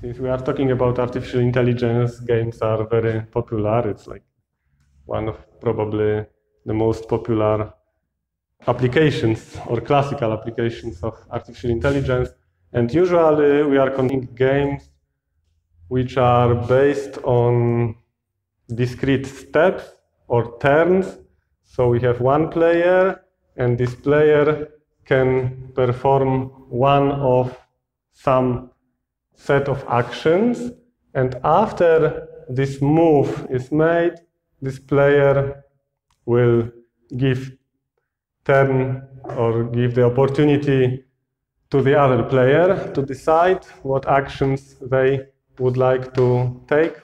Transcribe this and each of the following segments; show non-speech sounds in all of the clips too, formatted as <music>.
since we are talking about artificial intelligence, games are very popular. It's like one of probably the most popular applications or classical applications of artificial intelligence. And usually we are conducting games which are based on discrete steps or turns. So we have one player, and this player can perform one of some set of actions. And after this move is made, this player will give turn or give the opportunity to the other player to decide what actions they would like to take.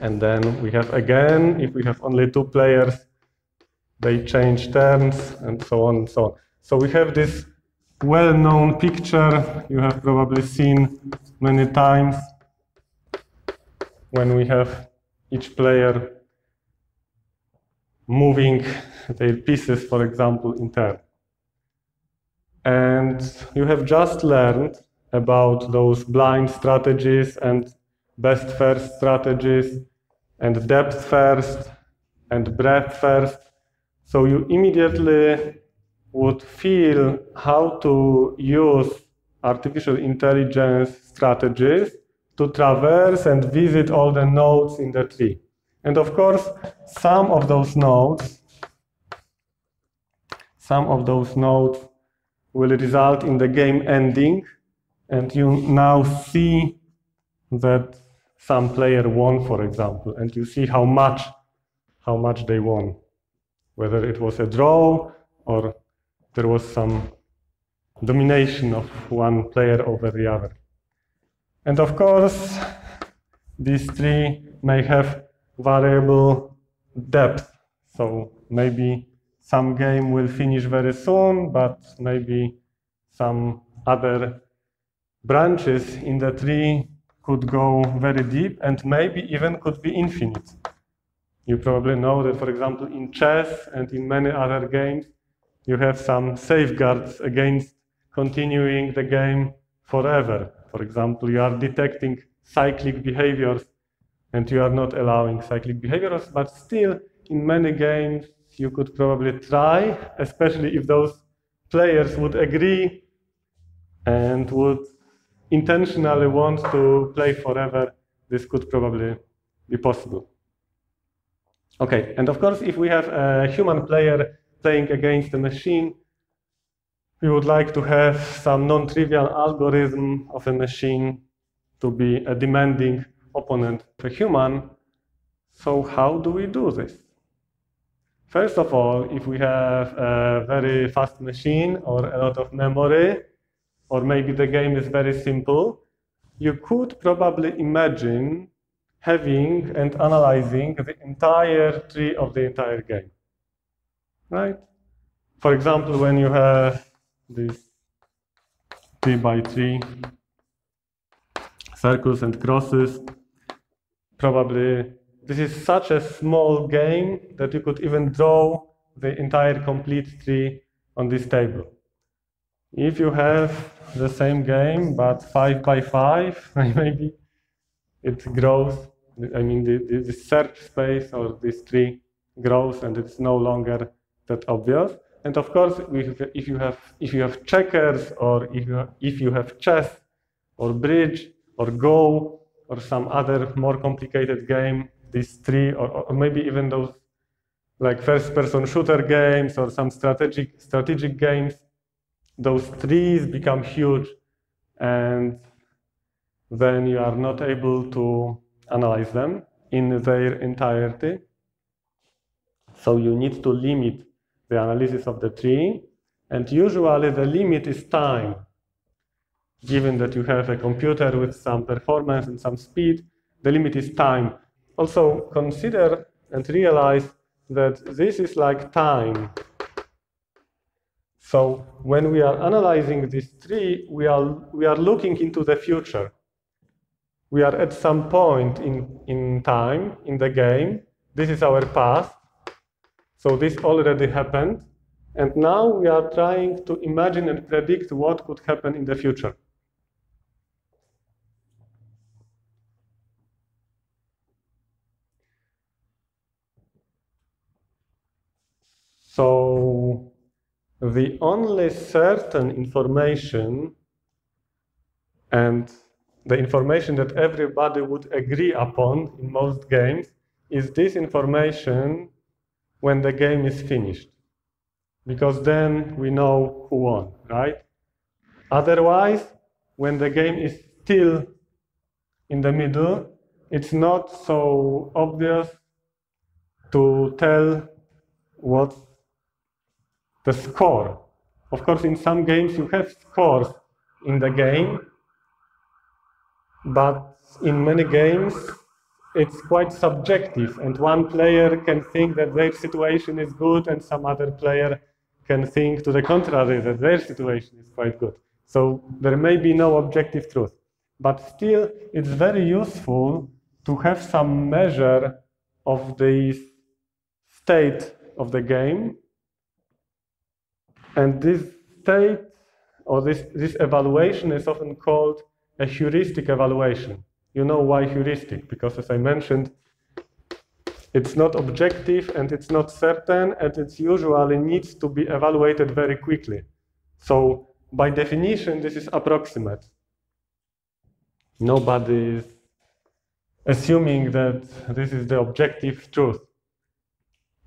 And then we have again, if we have only two players, they change turns and so on and so on. So we have this well-known picture you have probably seen many times when we have each player moving their pieces, for example, in turn. And you have just learned about those blind strategies and best first strategies and depth first and breadth first. So you immediately would feel how to use artificial intelligence strategies to traverse and visit all the nodes in the tree. And of course, some of those nodes, some of those nodes will result in the game ending, and you now see that some player won, for example, and you see how much, how much they won, whether it was a draw or there was some domination of one player over the other. And of course, these three may have variable depth. So maybe some game will finish very soon, but maybe some other branches in the tree could go very deep and maybe even could be infinite. You probably know that, for example, in chess and in many other games, you have some safeguards against continuing the game forever. For example, you are detecting cyclic behaviors and you are not allowing cyclic behaviors, but still in many games you could probably try, especially if those players would agree and would intentionally want to play forever, this could probably be possible. Okay, and of course, if we have a human player playing against a machine, we would like to have some non-trivial algorithm of a machine to be a demanding opponent of a human. So how do we do this? First of all, if we have a very fast machine or a lot of memory, or maybe the game is very simple, you could probably imagine having and analyzing the entire tree of the entire game. Right? For example, when you have this three by three circles and crosses, probably this is such a small game that you could even draw the entire complete tree on this table. If you have the same game but five by five, <laughs> maybe it grows. I mean, the, the search space or this tree grows and it's no longer that obvious. And of course, if you have if you have checkers or if you if you have chess or bridge or Go or some other more complicated game, these three or, or maybe even those like first-person shooter games or some strategic strategic games, those trees become huge, and then you are not able to analyze them in their entirety. So you need to limit the analysis of the tree. And usually the limit is time. Given that you have a computer with some performance and some speed, the limit is time. Also consider and realize that this is like time. So when we are analyzing this tree, we are, we are looking into the future. We are at some point in, in time, in the game. This is our past. So this already happened. And now we are trying to imagine and predict what could happen in the future. So the only certain information and the information that everybody would agree upon in most games is this information when the game is finished. Because then we know who won, right? Otherwise, when the game is still in the middle, it's not so obvious to tell what's the score. Of course, in some games you have scores in the game, but in many games it's quite subjective, and one player can think that their situation is good, and some other player can think to the contrary that their situation is quite good. So there may be no objective truth, but still it's very useful to have some measure of the state of the game, and this state or this, this evaluation is often called a heuristic evaluation. You know why heuristic? Because as I mentioned, it's not objective and it's not certain and it usually needs to be evaluated very quickly. So by definition, this is approximate. Nobody is assuming that this is the objective truth.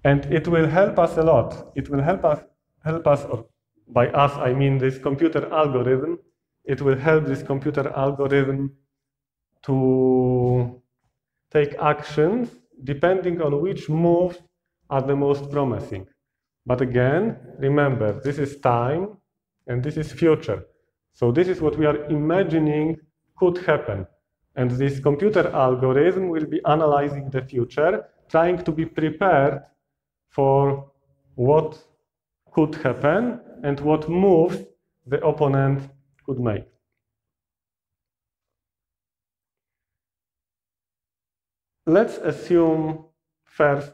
And it will help us a lot. It will help us, help us, or by us I mean this computer algorithm, it will help this computer algorithm to take actions depending on which moves are the most promising. But again, remember, this is time and this is future. So this is what we are imagining could happen. And this computer algorithm will be analyzing the future, trying to be prepared for what could happen and what moves the opponent could make. Let's assume first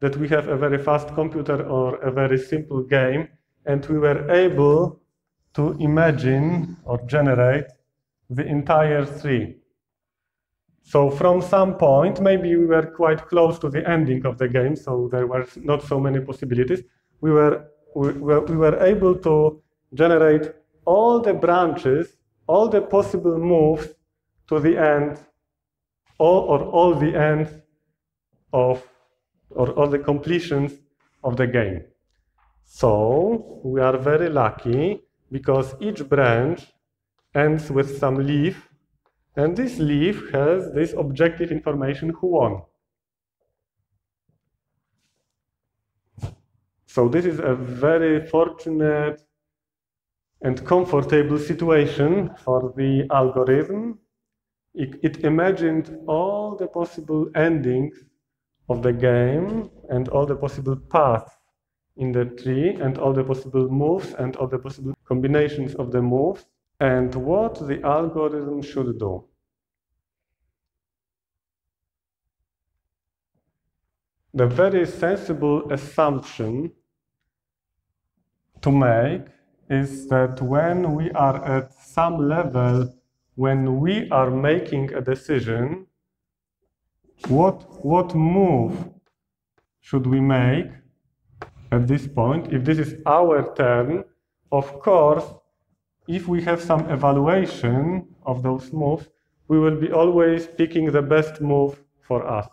that we have a very fast computer or a very simple game, and we were able to imagine or generate the entire tree. So from some point, maybe we were quite close to the ending of the game, so there were not so many possibilities. We were, we were, we were able to generate all the branches, all the possible moves to the end, all, or all the ends of, or all the completions of the game. So we are very lucky because each branch ends with some leaf, and this leaf has this objective information who won. So this is a very fortunate and comfortable situation for the algorithm. It, it, imagined all the possible endings of the game and all the possible paths in the tree and all the possible moves and all the possible combinations of the moves and what the algorithm should do. The very sensible assumption to make is that when we are at some level, when we are making a decision, what, what move should we make at this point? If this is our turn, of course, if we have some evaluation of those moves, we will be always picking the best move for us.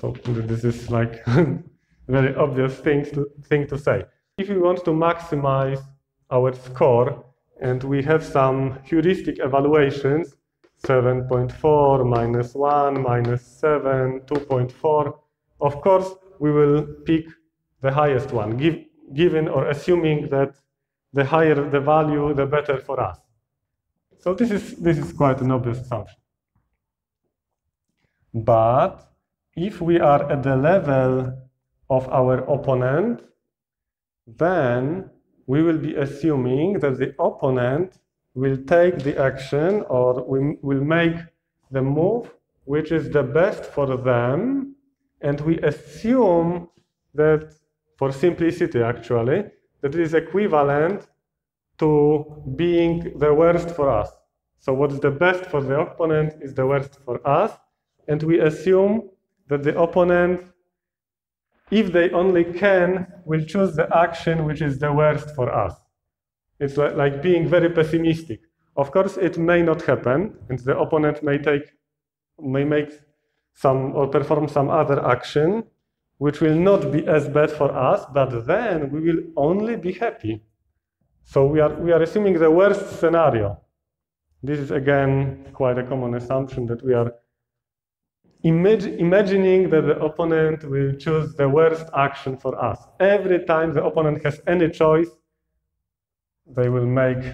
So this is like <laughs> very obvious thing to, thing to say. If we want to maximize our score, and we have some heuristic evaluations, 7.4, minus 1, minus 7, 2.4, of course, we will pick the highest one, give, given or assuming that the higher the value, the better for us. So this is, this is quite an obvious assumption. But if we are at the level of our opponent, then we will be assuming that the opponent will take the action or we will make the move which is the best for them, and we assume that, for simplicity actually, that it is equivalent to being the worst for us. So what's the best for the opponent is the worst for us, and we assume that the opponent if they only can, will choose the action which is the worst for us. It's like, being very pessimistic. Of course, it may not happen, and the opponent may take, may make some or perform some other action, which will not be as bad for us, but then we will only be happy. So we are, we are assuming the worst scenario. This is again quite a common assumption that we are imag imagining that the opponent will choose the worst action for us. Every time the opponent has any choice, they will make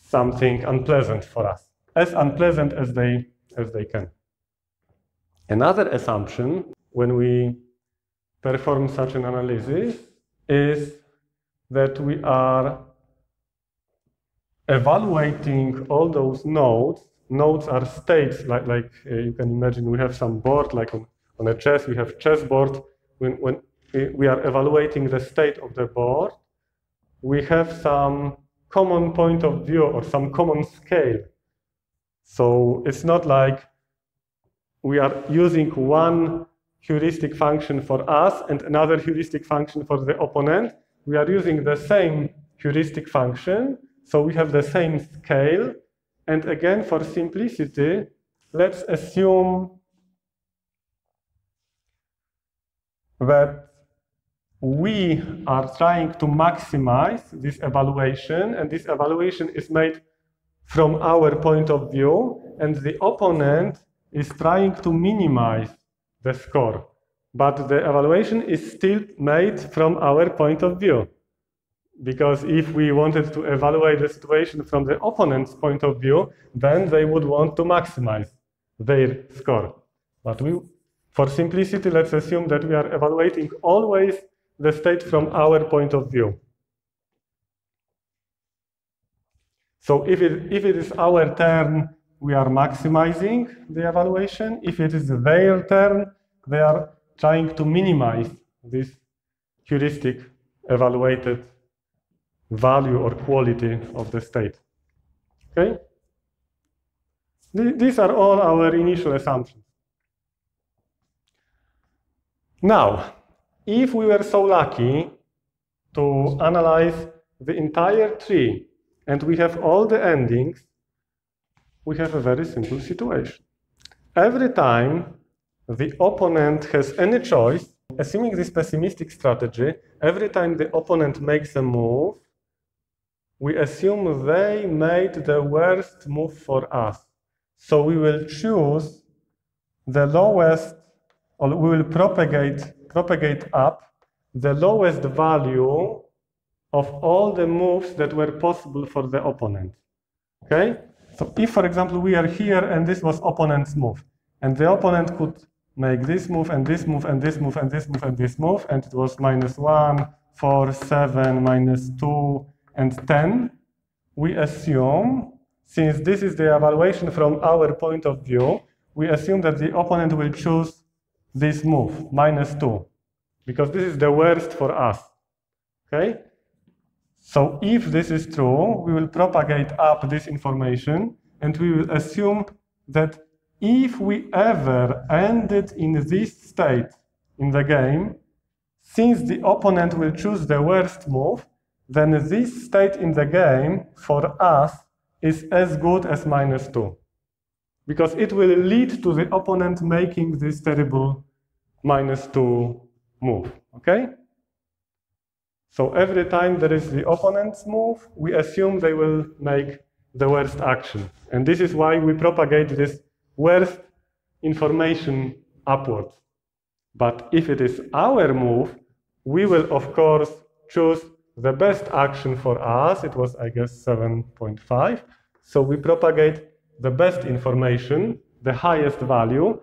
something unpleasant for us, as unpleasant as they, as they can. Another assumption when we perform such an analysis is that we are evaluating all those nodes. Nodes are states, like, like uh, you can imagine we have some board, like on, on a chess, we have chessboard. When, when we are evaluating the state of the board, we have some common point of view or some common scale. So it's not like we are using one heuristic function for us and another heuristic function for the opponent. We are using the same heuristic function, so we have the same scale. And again, for simplicity, let's assume that we are trying to maximize this evaluation, and this evaluation is made from our point of view, and the opponent is trying to minimize the score. But the evaluation is still made from our point of view. Because if we wanted to evaluate the situation from the opponent's point of view, then they would want to maximize their score. But we, for simplicity, let's assume that we are evaluating always the state from our point of view. So if it, if it is our turn, we are maximizing the evaluation. If it is their turn, they are trying to minimize this heuristic evaluated value or quality of the state. Okay? These are all our initial assumptions. Now, if we were so lucky to analyze the entire tree and we have all the endings, we have a very simple situation. Every time the opponent has any choice, assuming this pessimistic strategy, every time the opponent makes a move, we assume they made the worst move for us. So we will choose the lowest, or we will propagate propagate up the lowest value of all the moves that were possible for the opponent. Okay? So if, for example, we are here and this was opponent's move, and the opponent could make this move and this move and this move and this move and this move, and it was minus 1, 4, 7, minus 2, and 10, we assume, since this is the evaluation from our point of view, we assume that the opponent will choose this move, minus 2, because this is the worst for us. Okay? So if this is true, we will propagate up this information and we will assume that if we ever ended in this state in the game, since the opponent will choose the worst move, then this state in the game for us is as good as minus 2. Because it will lead to the opponent making this terrible minus 2 move, okay? So every time there is the opponent's move, we assume they will make the worst action. And this is why we propagate this worst information upwards. But if it is our move, we will, of course, choose the best action for us. It was, I guess, 7.5. So we propagate the best information, the highest value,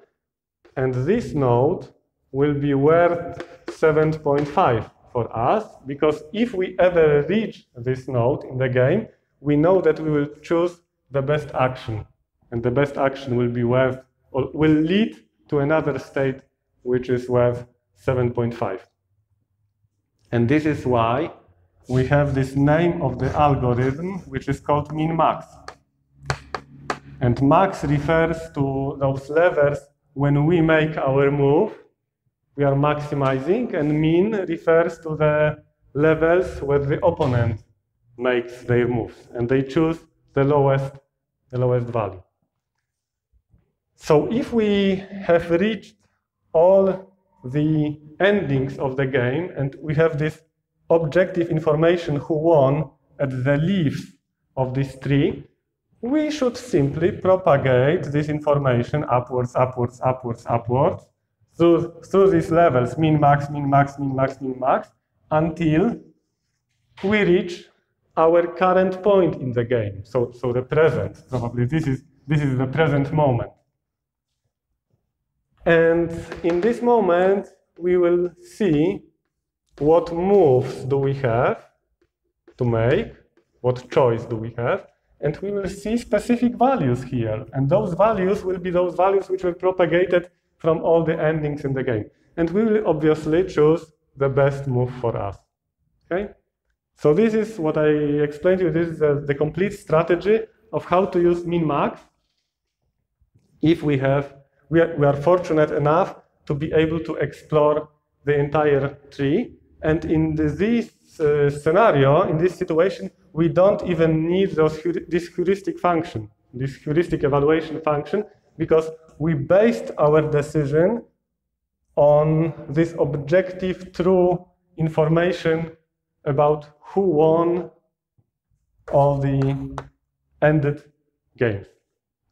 and this node will be worth 7.5 for us, because if we ever reach this node in the game, we know that we will choose the best action. And the best action will be worth, or will lead to another state which is worth 7.5. And this is why we have this name of the algorithm, which is called min-max. And max refers to those levers when we make our move we are maximizing, and min refers to the levels where the opponent makes their moves, and they choose the lowest, the lowest value. So if we have reached all the endings of the game, and we have this objective information who won at the leaves of this tree, we should simply propagate this information upwards, upwards, upwards, upwards, through, through these levels, min, max, min, max, min, max, min, max, until we reach our current point in the game. So, so the present, probably this is, this is the present moment. And in this moment, we will see what moves do we have to make, what choice do we have, and we will see specific values here. And those values will be those values which were propagated from all the endings in the game. And we will obviously choose the best move for us. Okay? So this is what I explained to you. This is the, the complete strategy of how to use min-max if we have we are, we are fortunate enough to be able to explore the entire tree. And in this uh, scenario, in this situation, we don't even need those, this heuristic function, this heuristic evaluation function, because we based our decision on this objective true information about who won all the ended games.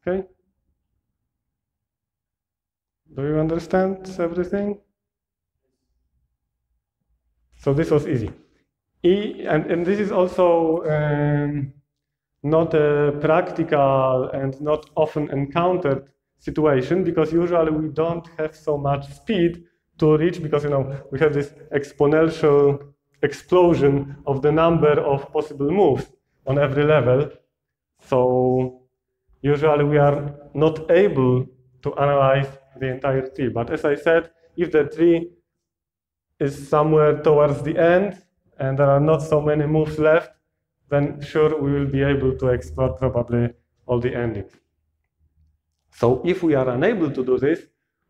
Okay? Do you understand everything? So this was easy. E, and, and this is also um, not a practical and not often encountered situation because usually we don't have so much speed to reach because you know we have this exponential explosion of the number of possible moves on every level. So usually we are not able to analyze the entire tree. But as I said, if the tree is somewhere towards the end and there are not so many moves left, then sure we will be able to explore probably all the endings. So if we are unable to do this,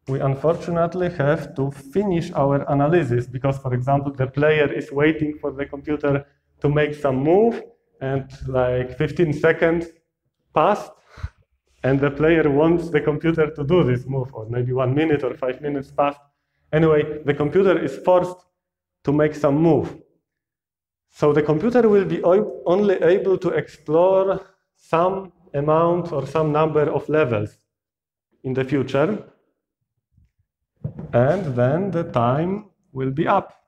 we unfortunately have to finish our analysis because, for example, the player is waiting for the computer to make some move and like 15 seconds passed and the player wants the computer to do this move, or maybe one minute or five minutes passed. Anyway, the computer is forced to make some move. So the computer will be only able to explore some amount or some number of levels in the future, and then the time will be up.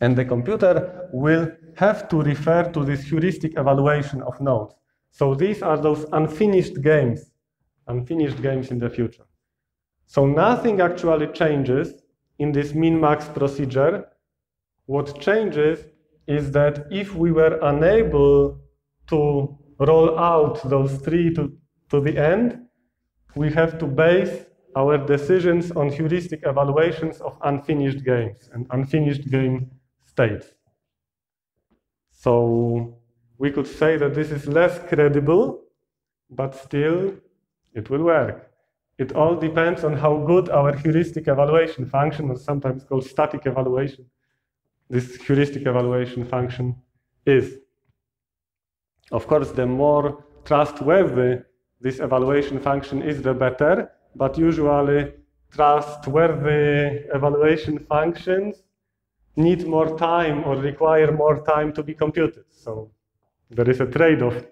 And the computer will have to refer to this heuristic evaluation of nodes. So these are those unfinished games, unfinished games in the future. So nothing actually changes in this min-max procedure. What changes is that if we were unable to roll out those three to, to the end, we have to base our decisions on heuristic evaluations of unfinished games and unfinished game states. So we could say that this is less credible, but still it will work. It all depends on how good our heuristic evaluation function, or sometimes called static evaluation, this heuristic evaluation function is. Of course, the more trustworthy this evaluation function is, the better, but usually trustworthy evaluation functions need more time or require more time to be computed. So there is a trade-off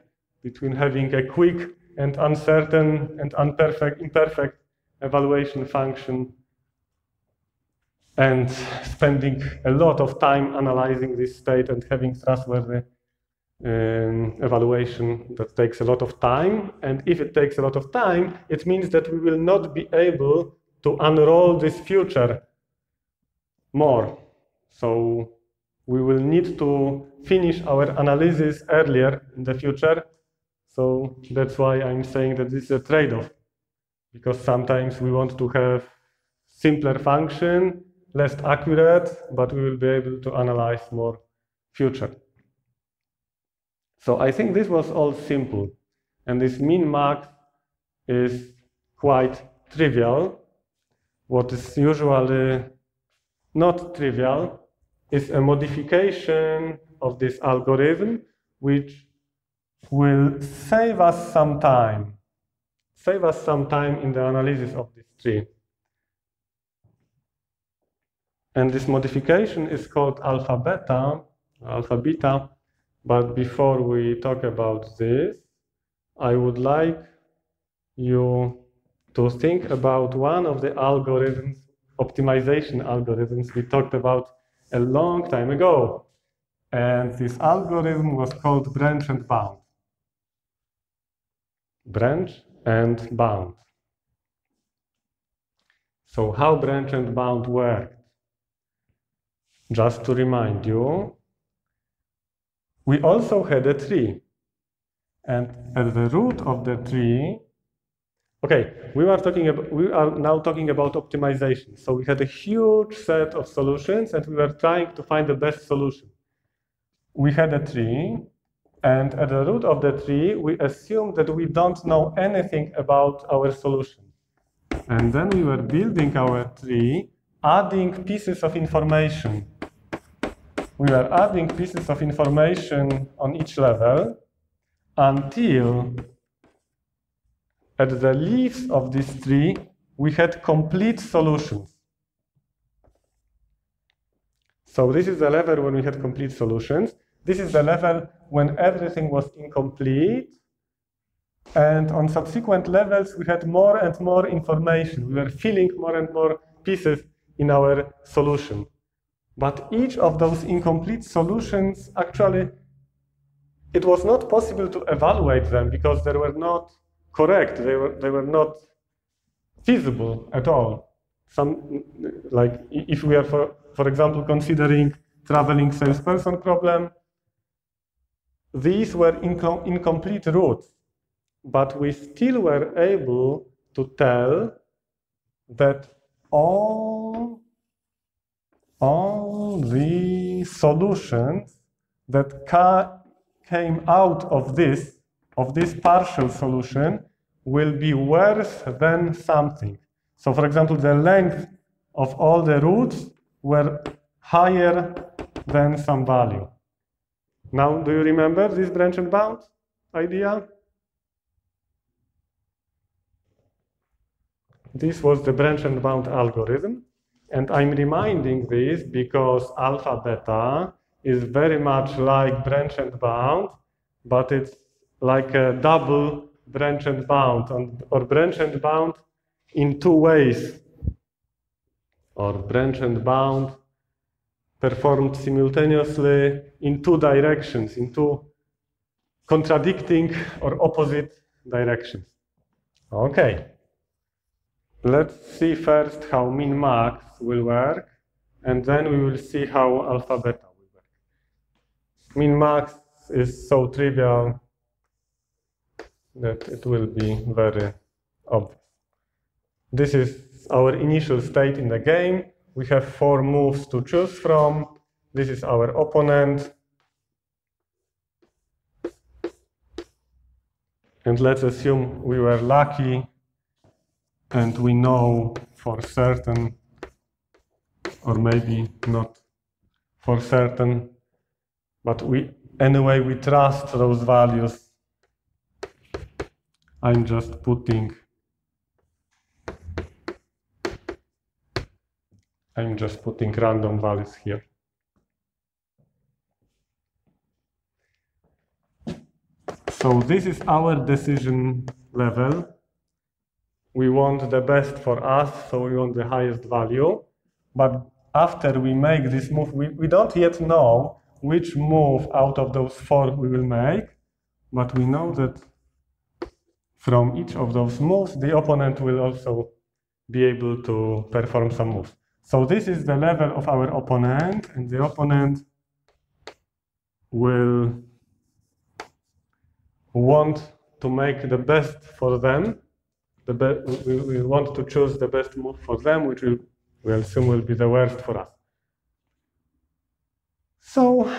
between having a quick and uncertain and imperfect, imperfect evaluation function and spending a lot of time analyzing this state and having trustworthy um, evaluation that takes a lot of time. And if it takes a lot of time, it means that we will not be able to unroll this future more. So we will need to finish our analysis earlier in the future. So that's why I'm saying that this is a trade-off. Because sometimes we want to have simpler function, less accurate, but we will be able to analyze more future. So I think this was all simple. And this min-max is quite trivial. what is usually not trivial, is a modification of this algorithm which will save us some time, save us some time in the analysis of this tree. And this modification is called alpha beta, alpha beta. But before we talk about this, I would like you to think about one of the algorithms, optimization algorithms we talked about a long time ago. And this algorithm was called branch and bound. Branch and bound. So how branch and bound worked? Just to remind you, we also had a tree. And at the root of the tree, okay, we are talking about, we are now talking about optimization. So we had a huge set of solutions and we were trying to find the best solution. We had a tree and at the root of the tree, we assume that we don't know anything about our solution. And then we were building our tree, adding pieces of information we were adding pieces of information on each level until at the leaves of this tree we had complete solutions. So this is the level when we had complete solutions. This is the level when everything was incomplete. And on subsequent levels, we had more and more information. We were filling more and more pieces in our solution. But each of those incomplete solutions, actually, it was not possible to evaluate them because they were not correct. They were, they were not feasible at all. Some, like if we are, for, for example, considering traveling salesperson problem, these were incom incomplete routes, but we still were able to tell that all all the solutions that ca came out of this, of this partial solution, will be worse than something. So for example, the length of all the routes were higher than some value. Now, do you remember this branch and bound idea? This was the branch and bound algorithm. And I'm reminding this because alpha beta is very much like branch and bound, but it's like a double branch and bound, or branch and bound in two ways, or branch and bound performed simultaneously in two directions, in two contradicting or opposite directions. Okay. Let's see first how min-max will work, and then we will see how alpha beta will work. Min-max is so trivial that it will be very obvious. This is our initial state in the game. We have four moves to choose from. This is our opponent. And let's assume we were lucky and we know for certain, or maybe not for certain, but we anyway we trust those values. I'm just putting I'm just putting random values here. So this is our decision level we want the best for us, so we want the highest value. But after we make this move, we, we don't yet know which move out of those four we will make, but we know that from each of those moves, the opponent will also be able to perform some moves. So this is the level of our opponent, and the opponent will want to make the best for them the we, we want to choose the best move for them, which we, we assume will be the worst for us. So,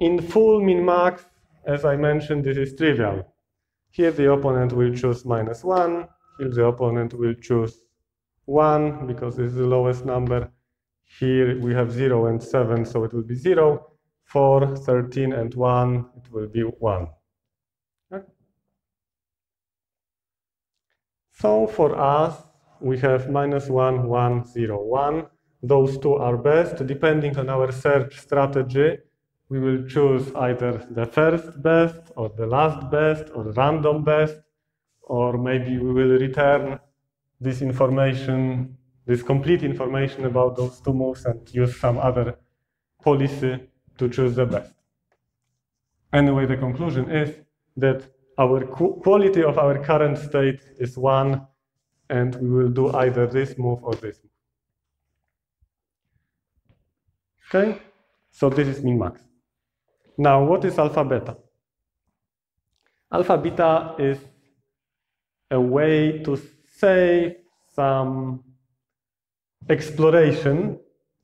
in full min-max, as I mentioned, this is trivial. Here the opponent will choose minus 1, here the opponent will choose 1 because this is the lowest number. Here we have 0 and 7, so it will be 0. 4, 13, and 1, it will be 1. Okay. So for us, we have minus 1, 1, 0, 1. Those two are best. Depending on our search strategy, we will choose either the first best, or the last best, or random best, or maybe we will return this information, this complete information about those two moves and use some other policy to choose the best. Anyway, the conclusion is that our quality of our current state is one, and we will do either this move or this move. Okay, so this is min max. Now, what is alpha beta? Alpha beta is a way to save some exploration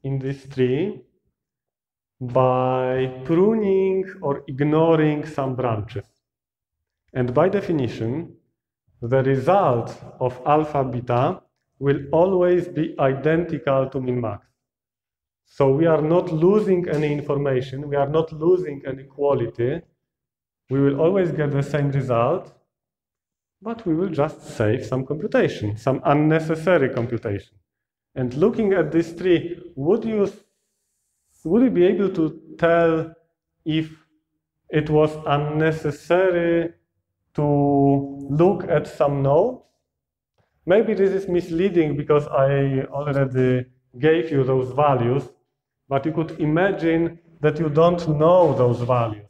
in this tree by pruning or ignoring some branches. And by definition, the result of alpha beta will always be identical to min max. So we are not losing any information, we are not losing any quality. We will always get the same result, but we will just save some computation, some unnecessary computation. And looking at this tree, would you would you be able to tell if it was unnecessary to look at some nodes? Maybe this is misleading because I already gave you those values, but you could imagine that you don't know those values.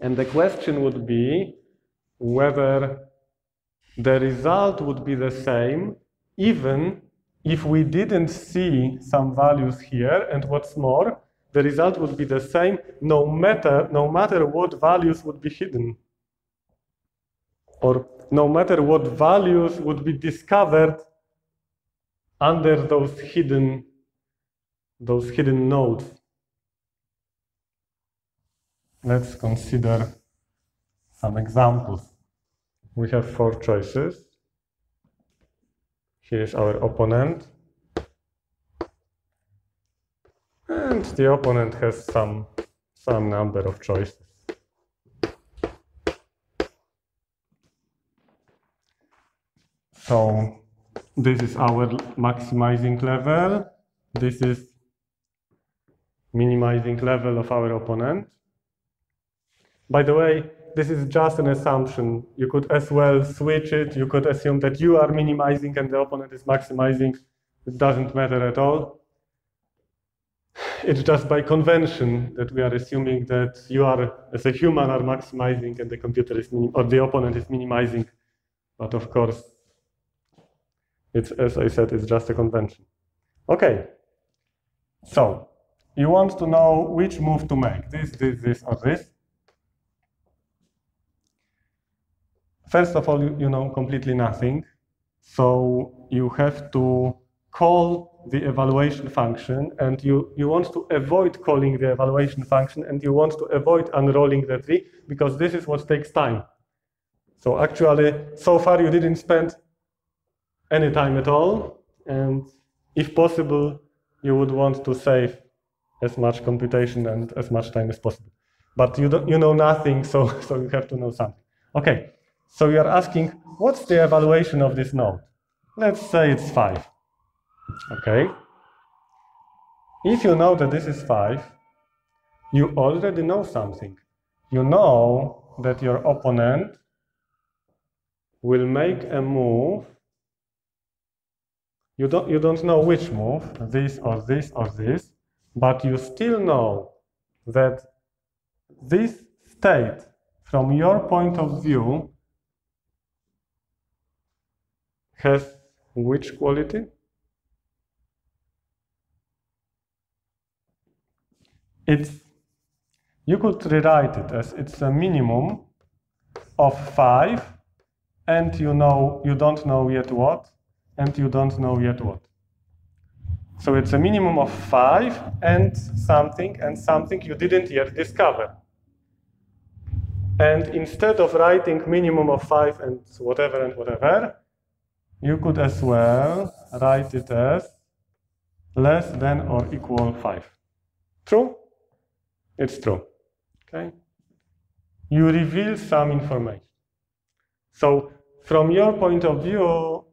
And the question would be whether the result would be the same even if we didn't see some values here, and what's more, the result would be the same no matter, no matter what values would be hidden. Or no matter what values would be discovered under those hidden, those hidden nodes. Let's consider some examples. We have four choices. Here is our opponent. And the opponent has some, some number of choices. So this is our maximizing level. This is minimizing level of our opponent. By the way, this is just an assumption. You could as well switch it. You could assume that you are minimizing and the opponent is maximizing. It doesn't matter at all. It's just by convention that we are assuming that you are, as a human, are maximizing and the computer is, or the opponent is minimizing. But of course, it's, as I said, it's just a convention. Okay, so you want to know which move to make, this, this, this, or this. First of all, you, you know completely nothing. So you have to call the evaluation function and you, you want to avoid calling the evaluation function and you want to avoid unrolling the tree because this is what takes time. So actually, so far you didn't spend any time at all. And if possible, you would want to save as much computation and as much time as possible. But you, don't, you know nothing, so, <laughs> so you have to know something. Okay, so you are asking, what's the evaluation of this node? Let's say it's 5. Okay. If you know that this is 5, you already know something. You know that your opponent will make a move. You don't, you don't know which move, this or this or this, but you still know that this state, from your point of view, has which quality? It's, you could rewrite it as it's a minimum of 5 and you know you don't know yet what and you don't know yet what. So it's a minimum of 5 and something and something you didn't yet discover. And instead of writing minimum of 5 and whatever and whatever, you could as well write it as less than or equal 5. True? It's true. Okay? You reveal some information. So from your point of view,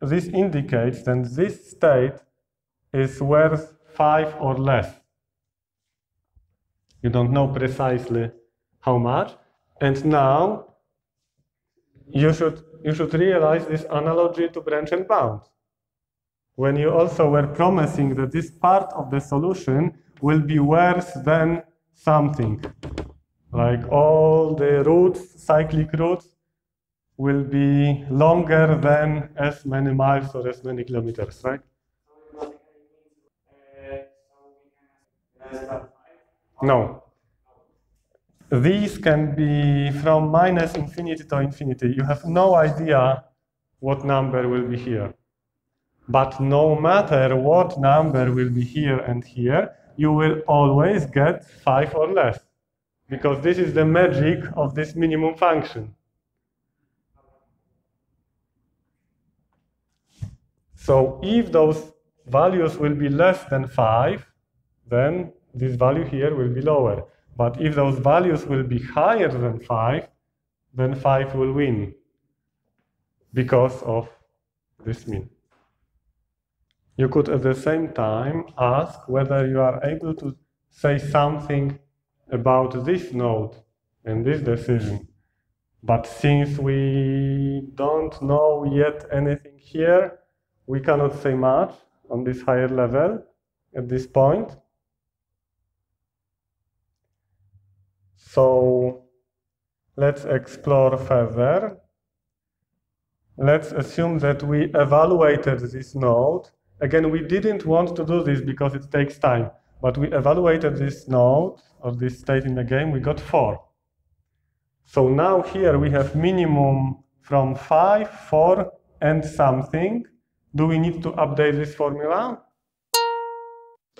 this indicates that this state is worth 5 or less. You don't know precisely how much. And now you should, you should realize this analogy to branch and bound. When you also were promising that this part of the solution will be worse than something. Like all the routes, cyclic routes, will be longer than as many miles or as many kilometers, right? No. These can be from minus infinity to infinity. You have no idea what number will be here. But no matter what number will be here and here, you will always get 5 or less. Because this is the magic of this minimum function. So if those values will be less than 5, then this value here will be lower. But if those values will be higher than 5, then 5 will win because of this mean. You could at the same time ask whether you are able to say something about this node and this decision. But since we don't know yet anything here, we cannot say much on this higher level at this point. So let's explore further. Let's assume that we evaluated this node. Again, we didn't want to do this because it takes time, but we evaluated this node or this state in the game, we got four. So now here we have minimum from five, four, and something. Do we need to update this formula?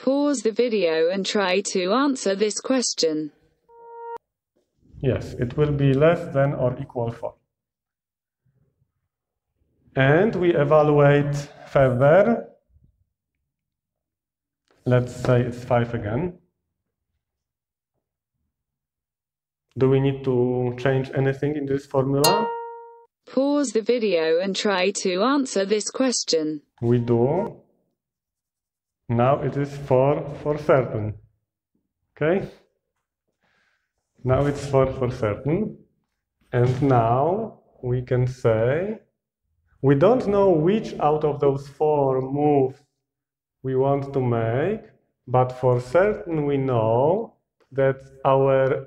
Pause the video and try to answer this question. Yes, it will be less than or equal 4. And we evaluate further. Let's say it's 5 again. Do we need to change anything in this formula? Pause the video and try to answer this question. We do. Now it is 4 for certain. Okay? Now it's 4 for certain. And now we can say, we don't know which out of those four moves we want to make, but for certain we know that our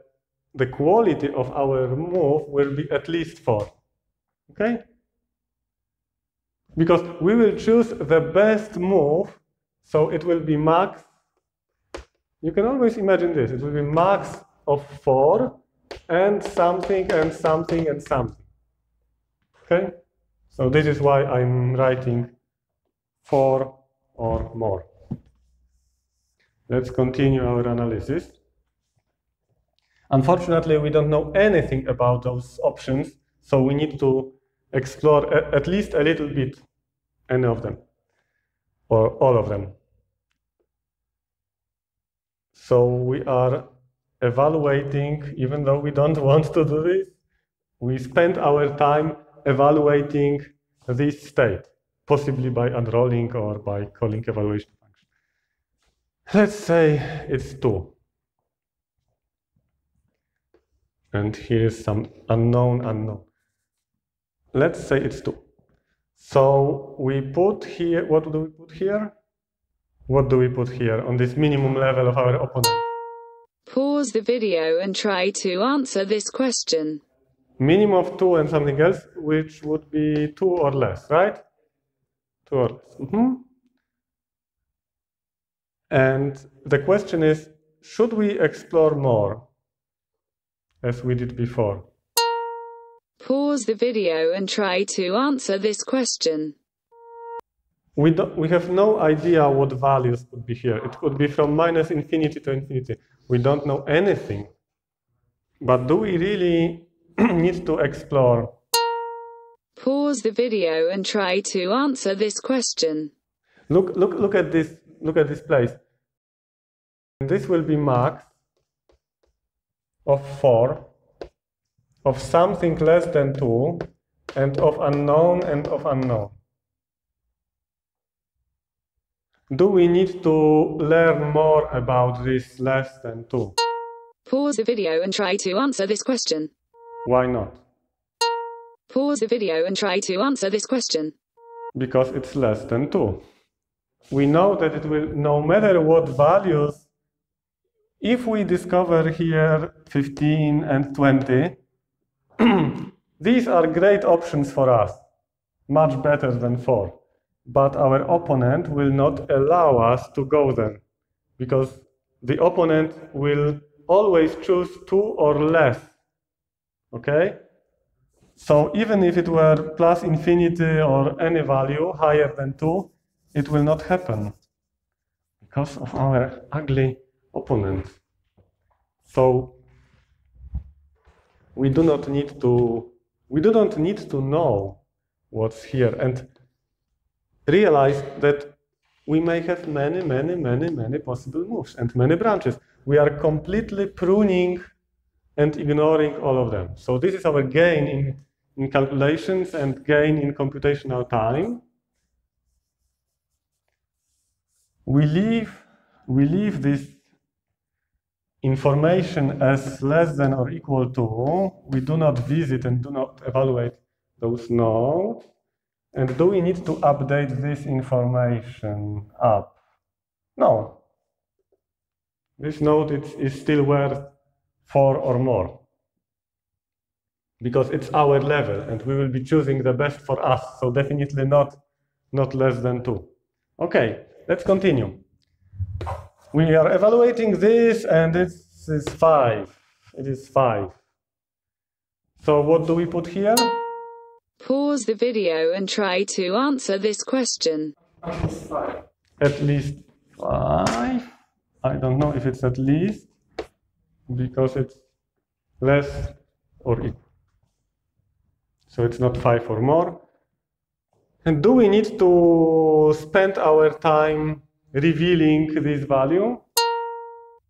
the quality of our move will be at least 4. Okay? Because we will choose the best move, so it will be max. You can always imagine this. It will be max of 4 and something and something and something. Okay? So this is why I'm writing 4 or more. Let's continue our analysis. Unfortunately, we don't know anything about those options, so we need to explore at least a little bit any of them, or all of them. So we are evaluating, even though we don't <laughs> want to do this, we spend our time evaluating this state, possibly by unrolling or by calling evaluation function. Let's say it's 2. And here is some unknown unknown. Let's say it's 2. So we put here, what do we put here? What do we put here on this minimum level of our opponent? Pause the video and try to answer this question. Minimum of 2 and something else, which would be 2 or less, right? 2 or less. Mm -hmm. And the question is, should we explore more, as we did before? Pause the video and try to answer this question. We, don't, we have no idea what values could be here. It could be from minus infinity to infinity. We don't know anything. But do we really <clears throat> need to explore? Pause the video and try to answer this question. Look, look, look at this, look at this place. This will be max of 4, of something less than 2, and of unknown and of unknown. Do we need to learn more about this less than 2? Pause the video and try to answer this question. Why not? Pause the video and try to answer this question. Because it's less than 2. We know that it will, no matter what values, if we discover here 15 and 20, <clears throat> these are great options for us, much better than 4. But our opponent will not allow us to go there, because the opponent will always choose 2 or less. Okay? So even if it were plus infinity or any value higher than 2, it will not happen because of our ugly opponent. So we do not need to we do not need to know what's here and realize that we may have many, many, many, many possible moves and many branches. We are completely pruning and ignoring all of them. So this is our gain in, in calculations and gain in computational time. We leave, we leave this information as less than or equal to. We do not visit and do not evaluate those nodes. And do we need to update this information up? No. This node is, is still worth four or more because it's our level and we will be choosing the best for us. So definitely not, not less than two. Okay, let's continue. We are evaluating this and this is five. It is five. So what do we put here? Pause the video and try to answer this question. At least five. I don't know if it's at least because it's less or equal. So it's not five or more. And do we need to spend our time revealing this value?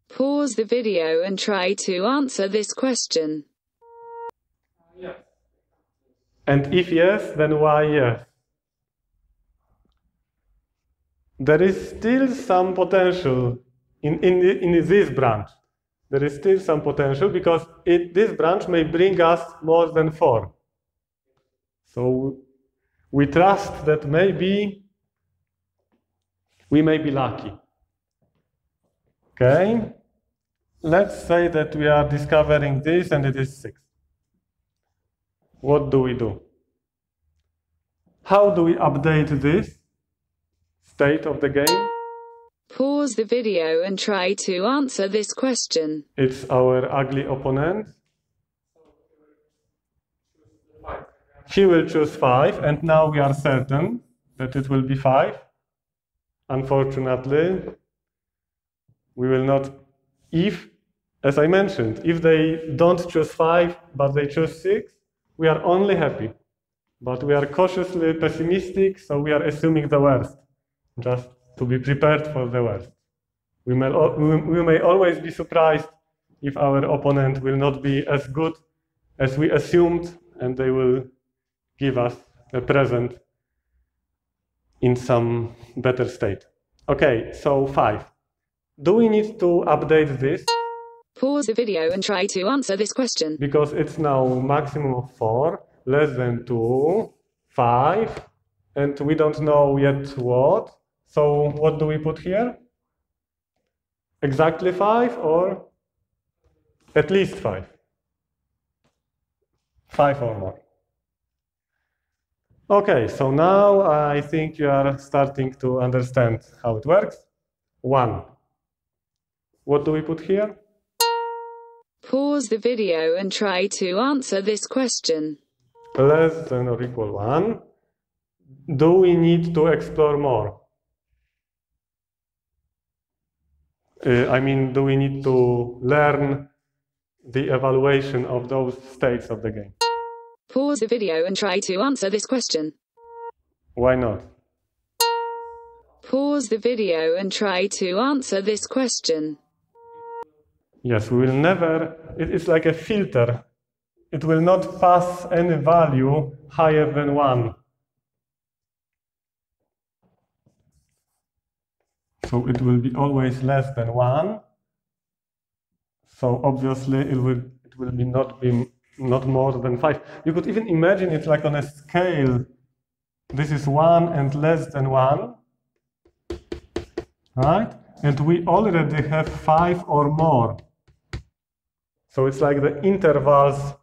Pause the video and try to answer this question. And if yes, then why yes? There is still some potential in, in, in this branch. There is still some potential because it, this branch may bring us more than 4. So we trust that maybe we may be lucky. Okay? Let's say that we are discovering this and it is 6 what do we do? How do we update this state of the game? Pause the video and try to answer this question. It's our ugly opponent. He will choose 5, and now we are certain that it will be 5. Unfortunately, we will not, if, as I mentioned, if they don't choose 5, but they choose 6, we are only happy, but we are cautiously pessimistic, so we are assuming the worst, just to be prepared for the worst. We may, we may always be surprised if our opponent will not be as good as we assumed, and they will give us a present in some better state. Okay, so five. Do we need to update this? Pause the video and try to answer this question. Because it's now maximum of 4, less than 2, 5, and we don't know yet what. So what do we put here? Exactly 5 or at least 5? 5 or more. Okay, so now I think you are starting to understand how it works. 1. What do we put here? Pause the video and try to answer this question. Less than or equal 1. Do we need to explore more? Uh, I mean, do we need to learn the evaluation of those states of the game? Pause the video and try to answer this question. Why not? Pause the video and try to answer this question. Yes, we will never, it is like a filter. It will not pass any value higher than 1. So it will be always less than 1. So obviously it will, it will be not be not more than 5. You could even imagine it like on a scale. This is 1 and less than 1. Right? And we already have 5 or more. So it's like the intervals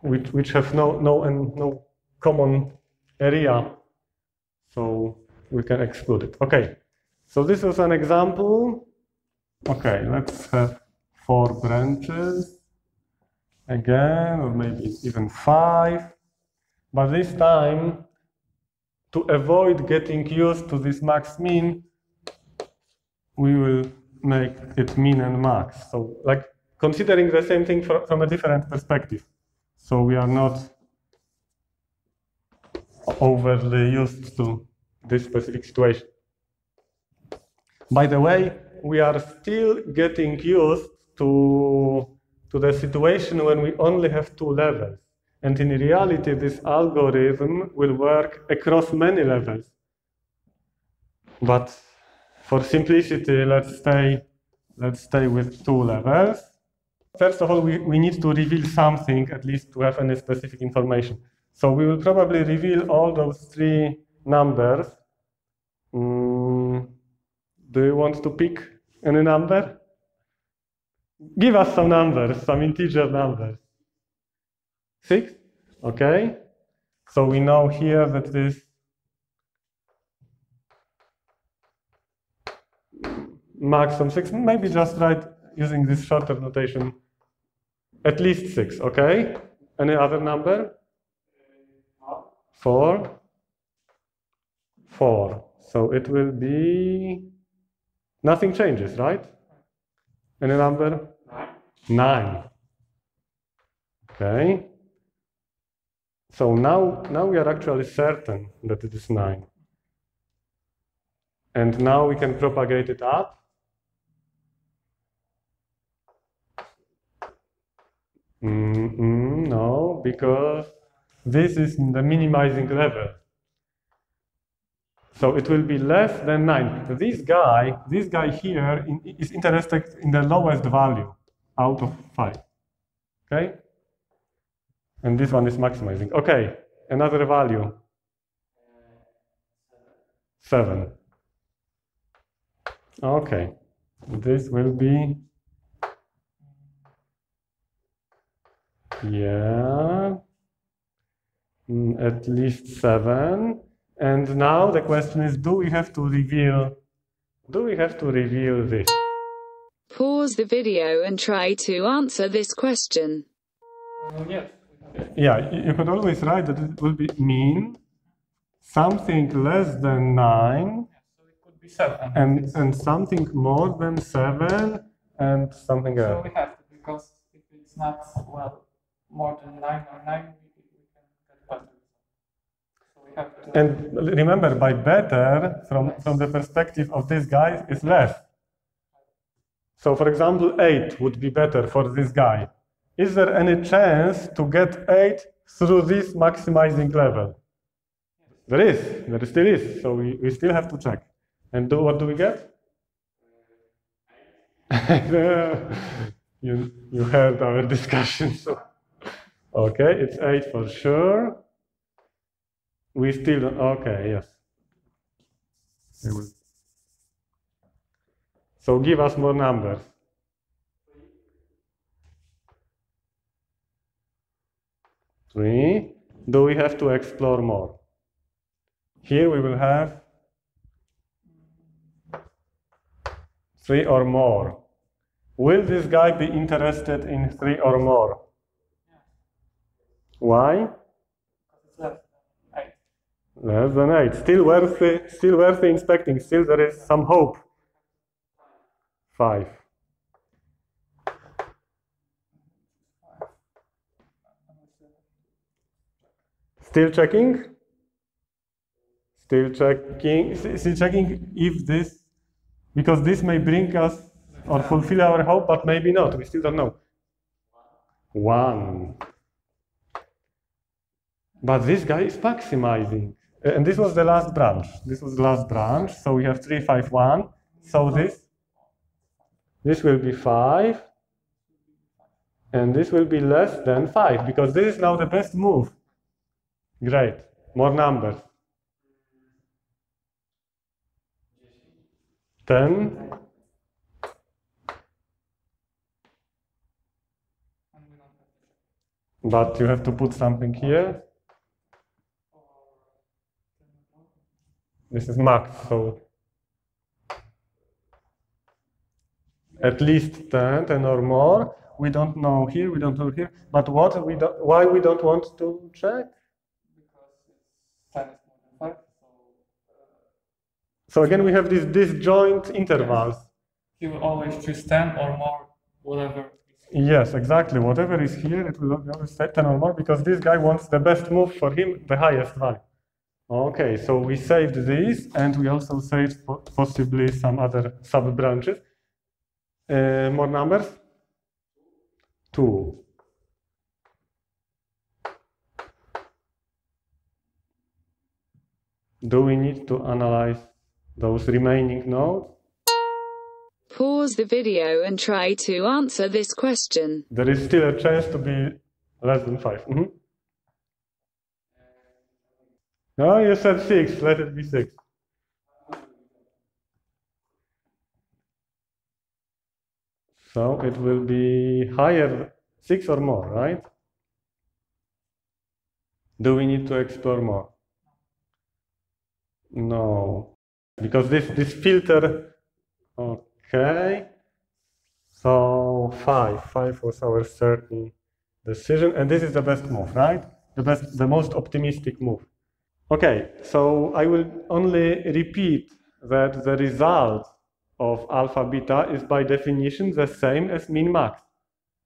which, which have no, no, and no common area. So we can exclude it. Okay, so this is an example. Okay, let's have four branches again, or maybe even five. But this time, to avoid getting used to this max min, we will make it min and max. So like considering the same thing for, from a different perspective. So we are not overly used to this specific situation. By the way, we are still getting used to, to the situation when we only have two levels. And in reality, this algorithm will work across many levels. But for simplicity, let's stay, let's stay with two levels. First of all, we, we need to reveal something, at least to have any specific information. So we will probably reveal all those three numbers. Mm, do you want to pick any number? Give us some numbers, some integer numbers. Six? Okay. So we know here that this maximum six, maybe just write using this shorter notation, at least six, okay? Any other number? Four. Four. So it will be, nothing changes, right? Any number? Nine. Okay. So now, now we are actually certain that it is 9. And now we can propagate it up. Mm -mm, no, because this is the minimizing level. So it will be less than 9. This guy, this guy here in, is interested in the lowest value out of 5. Okay? And this one is maximizing. Okay, another value. 7. Okay, this will be, yeah, mm, at least 7. And now the question is, do we have to reveal, do we have to reveal this? Pause the video and try to answer this question. yes. Yeah, you could always write that it will be mean something less than 9 So it could be seven. and, and something more than 7 and something So else. we have to, because if it's not, well, more than nine or nine, we, we can get better. So we have to. And remember, by better, from, from the perspective of this guy, is less. So, for example, 8 would be better for this guy. Is there any chance to get 8 through this maximizing level? There is, there still is. So we, we still have to check. And do, what do we get? <laughs> <laughs> you, you heard our discussion. So. Okay, it's 8 for sure. We still don't, okay, yes. So give us more numbers. Three. Do we have to explore more? Here we will have three or more. Will this guy be interested in three or more? Why? Less than eight. Still worthy, still worthy inspecting. Still there is some hope. Five. Still checking? Still checking, still checking if this, because this may bring us or fulfill our hope, but maybe not. We still don't know. One. But this guy is maximizing. Uh, and this was the last branch. This was the last branch. So we have 3, 5, 1. So this, this will be 5. And this will be less than 5, because this is now the best move. Great. More numbers. 10. But you have to put something here. This is max, so at least 10, 10 or more. We don't know here, we don't know here. But what we don't, why we don't want to check? Because it's 10 is more than 5, so So again, we have these disjoint intervals. he will always choose 10 or more, whatever. Yes, exactly. Whatever is here, it will always say 10 or more because this guy wants the best move for him, the highest value. Okay, so we saved this and we also saved possibly some other sub branches. Uh, more numbers? Two. Do we need to analyze those remaining nodes? Pause the video and try to answer this question. There is still a chance to be less than 5 Mhm. No, you said six. Let it be six. So it will be higher, six or more, right? Do we need to explore more? No, because this this filter. Okay. So five, five was our certain decision, and this is the best move, right? The best, the most optimistic move. Okay, so I will only repeat that the result of alpha beta is by definition the same as min max.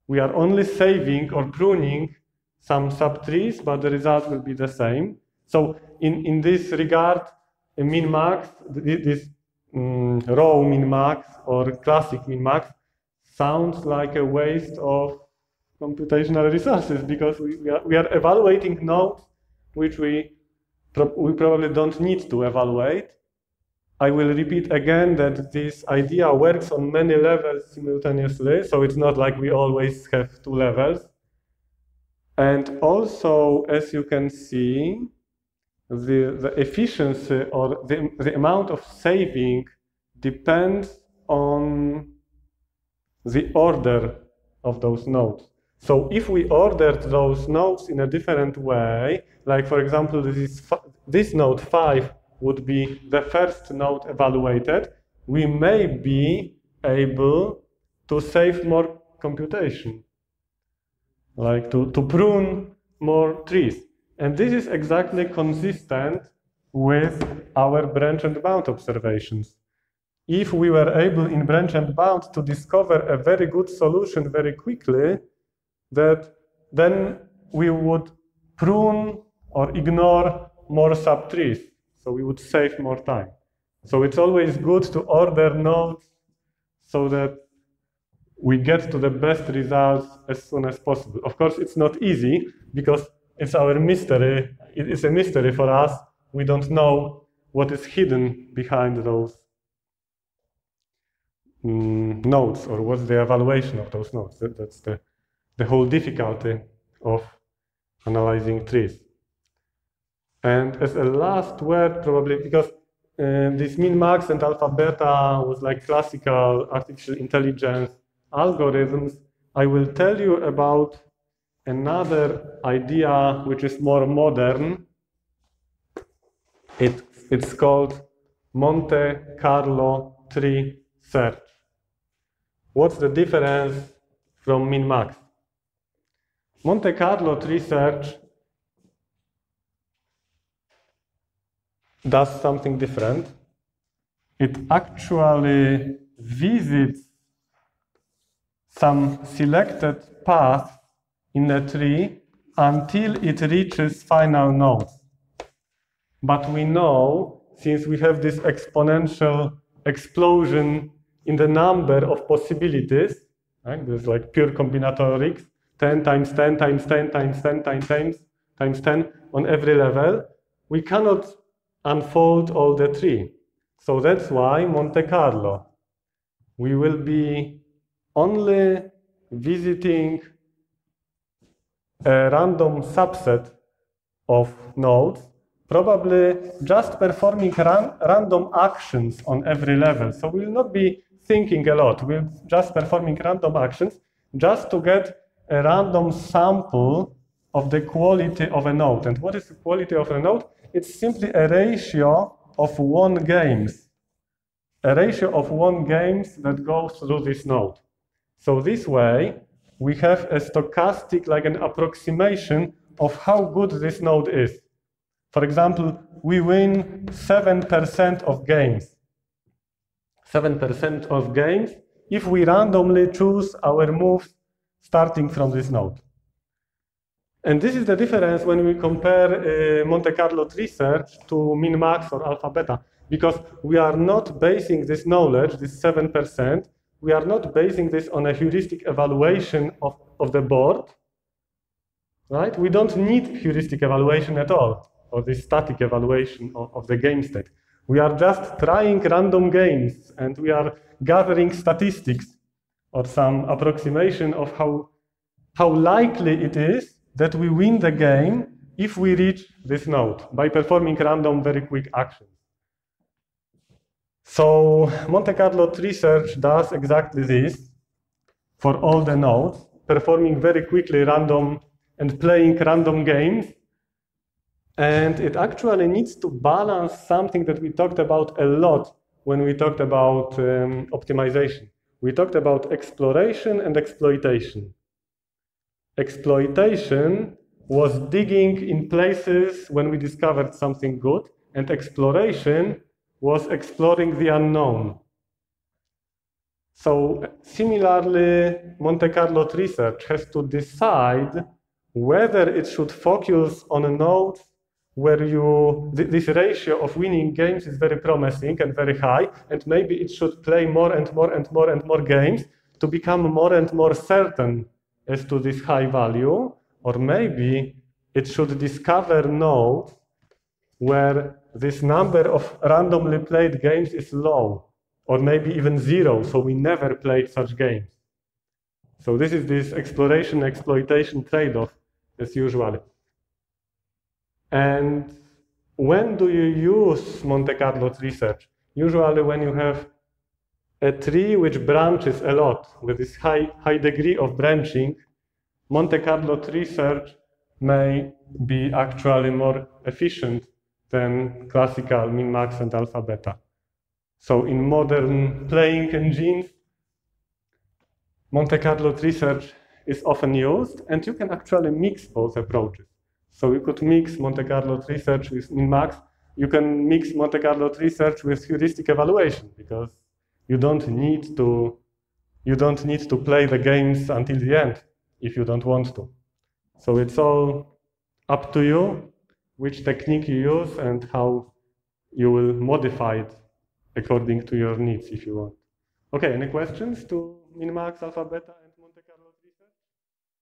We are only saving or pruning some subtrees, but the result will be the same. So in, in this regard, min max, this mm, raw min max or classic min max sounds like a waste of computational resources because we, we, are, we are evaluating nodes which we we probably don't need to evaluate. I will repeat again that this idea works on many levels simultaneously, so it's not like we always have two levels. And also, as you can see, the, the efficiency or the, the amount of saving depends on the order of those nodes. So if we ordered those nodes in a different way, like for example, this, is this node 5 would be the first node evaluated, we may be able to save more computation, like to, to prune more trees. And this is exactly consistent with our branch and bound observations. If we were able in branch and bound to discover a very good solution very quickly, that then we would prune or ignore more subtrees. So we would save more time. So it's always good to order nodes so that we get to the best results as soon as possible. Of course, it's not easy because it's our mystery. It is a mystery for us. We don't know what is hidden behind those mm, nodes or what's the evaluation of those nodes. That, that's the, the whole difficulty of analyzing trees. And as a last word, probably because uh, this min max and alpha beta was like classical artificial intelligence algorithms, I will tell you about another idea which is more modern. It, it's called Monte Carlo tree search. What's the difference from min max? Monte Carlo tree search does something different. It actually visits some selected path in a tree until it reaches final nodes. But we know, since we have this exponential explosion in the number of possibilities, right? There's like pure combinatorics, 10 times 10 times 10 times 10 times 10 times 10 on every level. We cannot unfold all the tree. So that's why Monte Carlo. We will be only visiting a random subset of nodes, probably just performing ran random actions on every level. So we'll not be thinking a lot. We're just performing random actions just to get a random sample of the quality of a node. And what is the quality of a node? It's simply a ratio of won games. A ratio of won games that goes through this node. So this way, we have a stochastic, like an approximation of how good this node is. For example, we win 7% of games. 7% of games if we randomly choose our moves starting from this node. And this is the difference when we compare uh, Monte Carlo tree search to min-max or alpha beta, because we are not basing this knowledge, this 7%, we are not basing this on a heuristic evaluation of, of the board, right? We don't need heuristic evaluation at all, or this static evaluation of, of the game state. We are just trying random games, and we are gathering statistics or some approximation of how, how likely it is that we win the game if we reach this node by performing random very quick actions. So Monte Carlo tree search does exactly this for all the nodes, performing very quickly random and playing random games. And it actually needs to balance something that we talked about a lot when we talked about um, optimization. We talked about exploration and exploitation. Exploitation was digging in places when we discovered something good, and exploration was exploring the unknown. So similarly, Monte Carlo tree search has to decide whether it should focus on nodes where you th this ratio of winning games is very promising and very high, and maybe it should play more and more and more and more games to become more and more certain as to this high value, or maybe it should discover nodes where this number of randomly played games is low, or maybe even zero, so we never played such games. So this is this exploration exploitation trade-off as usually. And when do you use Monte Carlo tree search? Usually when you have a tree which branches a lot with this high, high degree of branching, Monte Carlo tree search may be actually more efficient than classical min-max and alpha beta. So in modern playing engines, Monte Carlo tree search is often used, and you can actually mix both approaches. So you could mix Monte Carlo tree search with min-max. You can mix Monte Carlo tree search with heuristic evaluation because you don't need to you don't need to play the games until the end if you don't want to. So it's all up to you which technique you use and how you will modify it according to your needs if you want. Okay, any questions to min-max, alpha, beta?